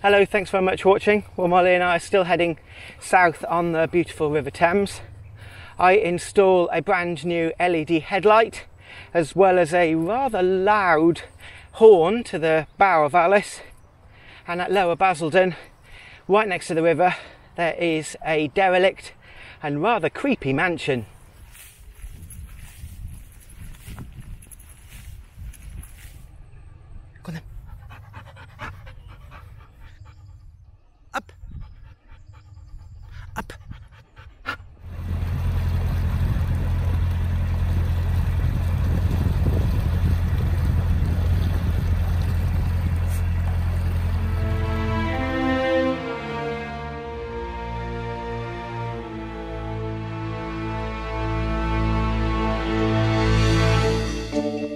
Hello, thanks very much for watching. Well, Molly and I are still heading south on the beautiful River Thames. I install a brand new LED headlight as well as a rather loud horn to the bow of Alice. And at Lower Basildon, right next to the river, there is a derelict and rather creepy mansion.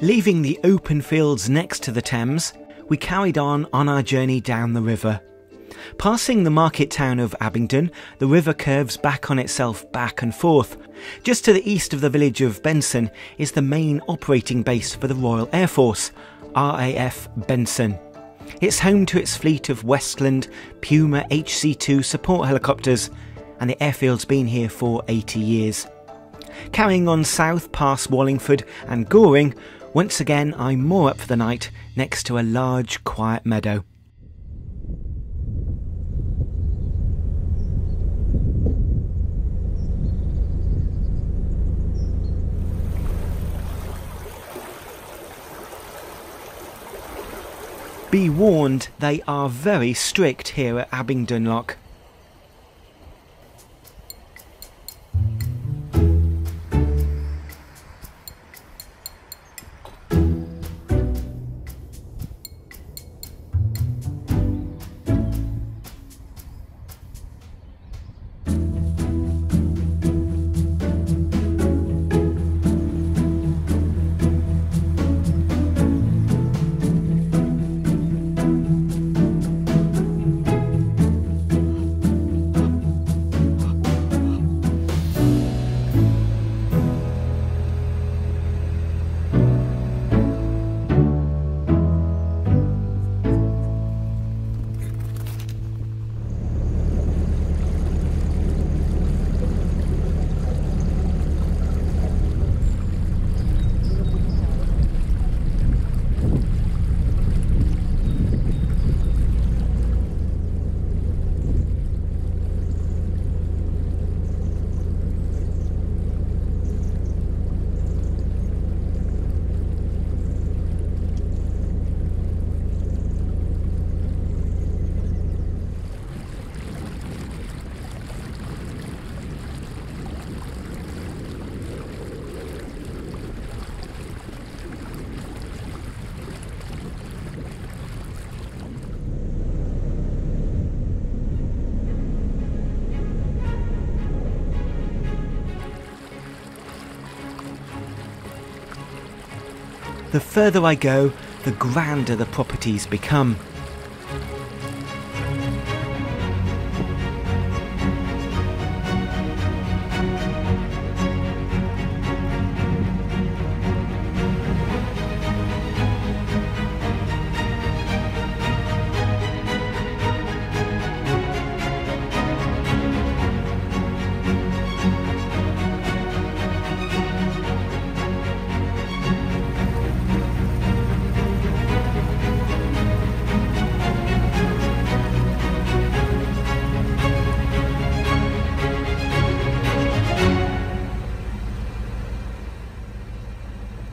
Leaving the open fields next to the Thames, we carried on on our journey down the river. Passing the market town of Abingdon, the river curves back on itself back and forth. Just to the east of the village of Benson is the main operating base for the Royal Air Force, RAF Benson. It's home to its fleet of Westland Puma HC 2 support helicopters, and the airfield's been here for 80 years. Carrying on south past Wallingford and Goring, once again I moor up for the night next to a large quiet meadow. Be warned, they are very strict here at Abingdon Lock. The further I go, the grander the properties become.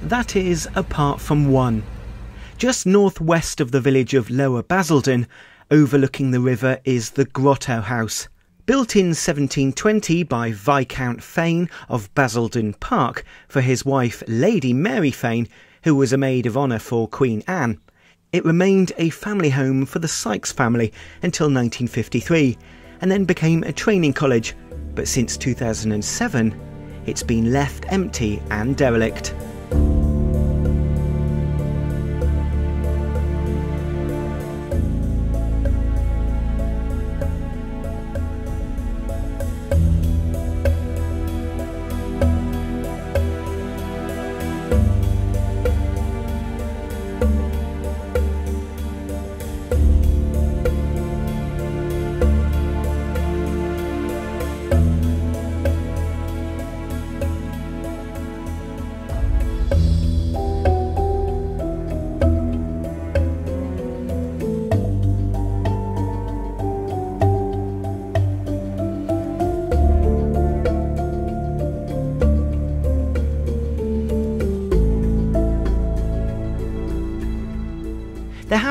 That is, apart from one. Just northwest of the village of Lower Basildon, overlooking the river, is the Grotto House. Built in 1720 by Viscount Fane of Basildon Park for his wife Lady Mary Fane, who was a maid of honour for Queen Anne. It remained a family home for the Sykes family until 1953 and then became a training college, but since 2007 it's been left empty and derelict.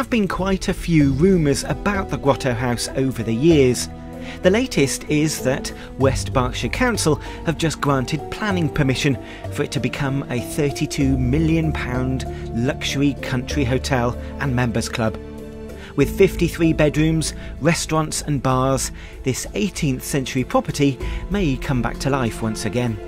Have been quite a few rumours about the Grotto House over the years. The latest is that West Berkshire Council have just granted planning permission for it to become a £32 million luxury country hotel and members club. With 53 bedrooms, restaurants, and bars, this 18th century property may come back to life once again.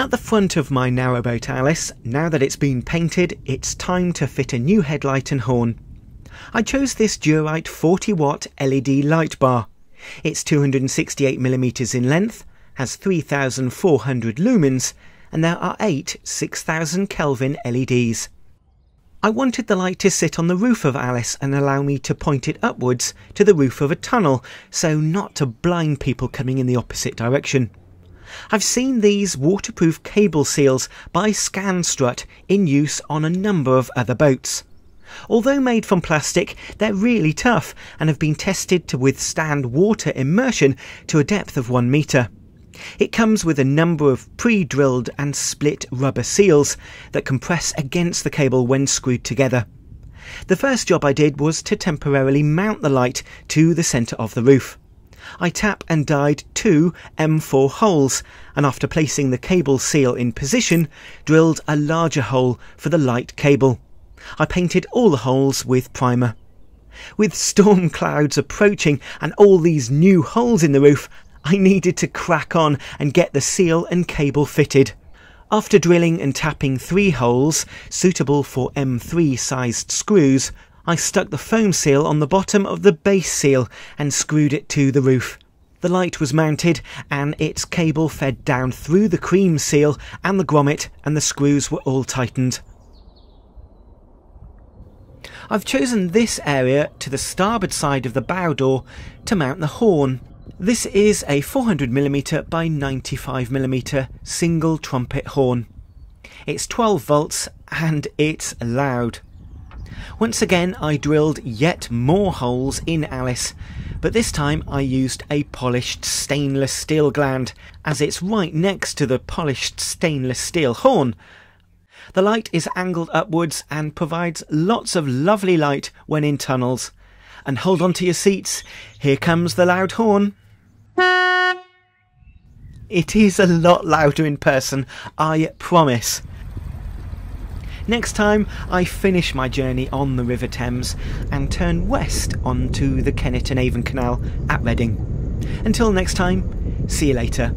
At the front of my narrowboat Alice, now that it's been painted, it's time to fit a new headlight and horn. I chose this Durite 40 watt LED light bar. It's 268mm in length, has 3400 lumens, and there are 8 6000 Kelvin LEDs. I wanted the light to sit on the roof of Alice and allow me to point it upwards to the roof of a tunnel, so not to blind people coming in the opposite direction. I've seen these waterproof cable seals by Scanstrut in use on a number of other boats. Although made from plastic, they're really tough and have been tested to withstand water immersion to a depth of 1 metre. It comes with a number of pre-drilled and split rubber seals that compress against the cable when screwed together. The first job I did was to temporarily mount the light to the centre of the roof. I tap and died two M4 holes, and after placing the cable seal in position, drilled a larger hole for the light cable. I painted all the holes with primer. With storm clouds approaching and all these new holes in the roof, I needed to crack on and get the seal and cable fitted. After drilling and tapping three holes suitable for M3 sized screws, I stuck the foam seal on the bottom of the base seal and screwed it to the roof. The light was mounted and its cable fed down through the cream seal and the grommet and the screws were all tightened. I've chosen this area to the starboard side of the bow door to mount the horn. This is a 400mm by 95mm single trumpet horn. It's 12 volts and it's loud. Once again I drilled yet more holes in Alice, but this time I used a polished stainless steel gland, as it's right next to the polished stainless steel horn. The light is angled upwards and provides lots of lovely light when in tunnels. And hold on to your seats, here comes the loud horn. It is a lot louder in person, I promise. Next time, I finish my journey on the River Thames and turn west onto the Kennet and Avon Canal at Reading. Until next time, see you later.